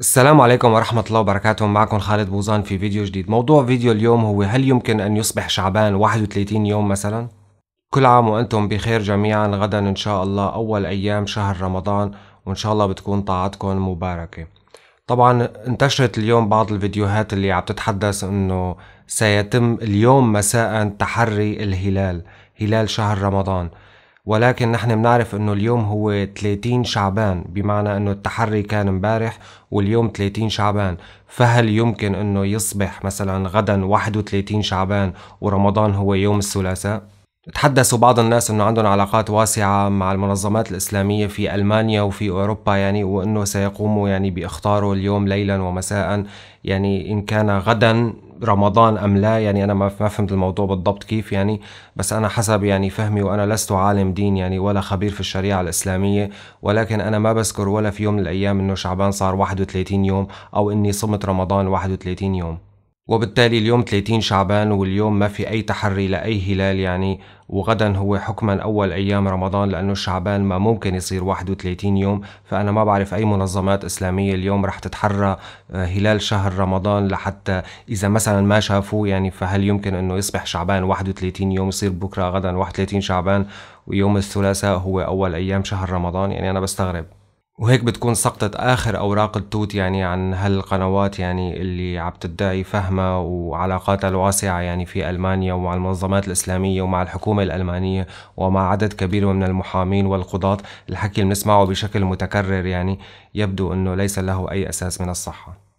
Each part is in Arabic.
السلام عليكم ورحمة الله وبركاته. معكم خالد بوزان في فيديو جديد. موضوع فيديو اليوم هو هل يمكن أن يصبح شعبان 31 يوم مثلا؟ كل عام وأنتم بخير جميعا. غدا إن شاء الله أول أيام شهر رمضان وإن شاء الله بتكون طاعتكم مباركة. طبعا انتشرت اليوم بعض الفيديوهات اللي عم تتحدث إنه سيتم اليوم مساء تحري الهلال هلال شهر رمضان. ولكن نحن بنعرف إنه اليوم هو 30 شعبان بمعنى إنه التحري كان امبارح واليوم 30 شعبان فهل يمكن إنه يصبح مثلا غدا 31 شعبان ورمضان هو يوم الثلاثاء؟ تحدثوا بعض الناس إنه عندهم علاقات واسعة مع المنظمات الإسلامية في ألمانيا وفي أوروبا يعني وإنه سيقوموا يعني بإختاره اليوم ليلا ومساء يعني إن كان غدا رمضان أم لا يعني أنا ما فهمت الموضوع بالضبط كيف يعني بس أنا حسب يعني فهمي وأنا لست عالم دين يعني ولا خبير في الشريعة الإسلامية ولكن أنا ما بذكر ولا في يوم من الأيام إنه شعبان صار 31 يوم أو إني صمت رمضان 31 يوم. وبالتالي اليوم 30 شعبان واليوم ما في أي تحري لأي هلال يعني وغدا هو حكما أول أيام رمضان لأنه شعبان ما ممكن يصير 31 يوم فأنا ما بعرف أي منظمات إسلامية اليوم رح تتحرى آه، هلال شهر رمضان لحتى إذا مثلا ما شافوه يعني فهل يمكن أنه يصبح شعبان 31 يوم يصير بكرة غدا 31 شعبان ويوم الثلاثاء هو أول أيام شهر رمضان؟ يعني أنا بستغرب. وهيك بتكون سقطت آخر أوراق التوت يعني عن هالقنوات يعني اللي عم تدعي فهمها وعلاقاتها الواسعة يعني في ألمانيا ومع المنظمات الإسلامية ومع الحكومة الألمانية ومع عدد كبير من المحامين والقضاة. الحكي اللي بنسمعه بشكل متكرر يعني يبدو أنه ليس له أي أساس من الصحة.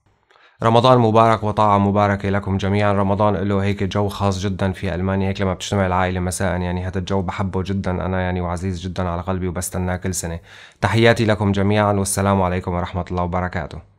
رمضان مبارك وطاعة مباركة لكم جميعا. رمضان له هيك جو خاص جدا في ألمانيا. هيك لما بتجتمع العائلة مساء يعني هذا الجو بحبه جدا. أنا يعني وعزيز جدا على قلبي وبستناه كل سنة. تحياتي لكم جميعا. والسلام عليكم ورحمة الله وبركاته.